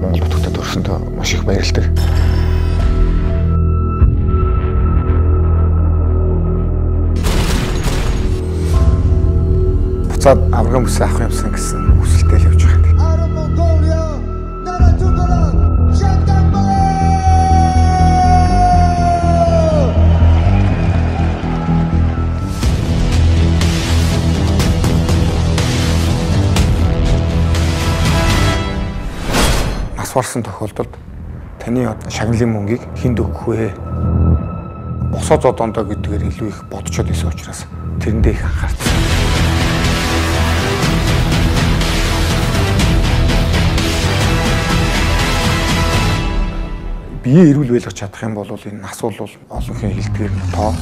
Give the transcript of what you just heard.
Монгол бүтээгдэхүүн төрсөндөө маш их баярлдаг. буцаад аврагын бүсээ авах юмсан гэсэн Нас барсан тохиолдолд таны шагналын мөнгийг хүнд өгөх вэ? Босоо зодондоо гэдгээр илүү их бодцоод исэн учраас тэрэндээ их анхаарсан. бие эрүүл байлгах чадах юм бол энэ нас бол олонхын хилдгээр тоо